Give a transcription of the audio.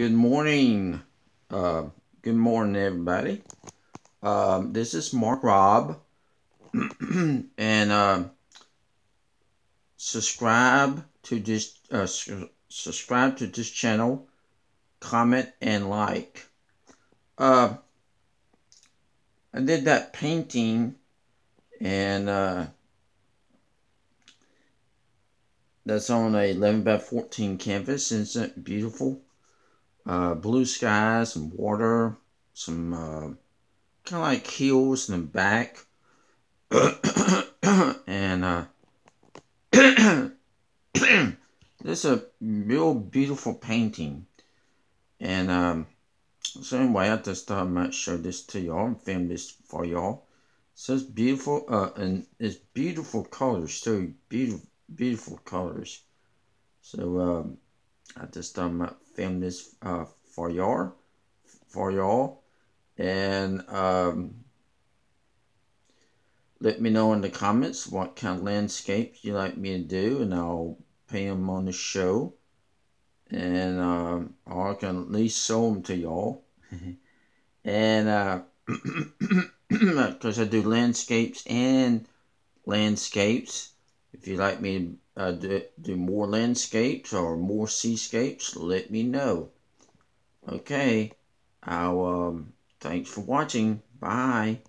Good morning. Uh, good morning, everybody. Um, this is Mark Rob. and uh, subscribe to this uh, su subscribe to this channel, comment and like. Uh, I did that painting and uh, that's on a 11 by 14 canvas. Isn't it beautiful? Uh, blue skies, some water, some uh, kind of like hills in the back. and uh, this is a real beautiful painting. And um, so anyway, I just thought I might show this to y'all and film this for y'all. So it's beautiful, uh, and it's beautiful colors too. Beautiful, beautiful colors. So um, I just um film this uh for y'all for y'all. And um let me know in the comments what kind of landscape you like me to do and I'll pay them on the show. And um I can at least show them to y'all. And uh because I do landscapes and landscapes. If you'd like me to uh, do, do more landscapes or more seascapes, let me know. Okay, I'll, um, thanks for watching. Bye.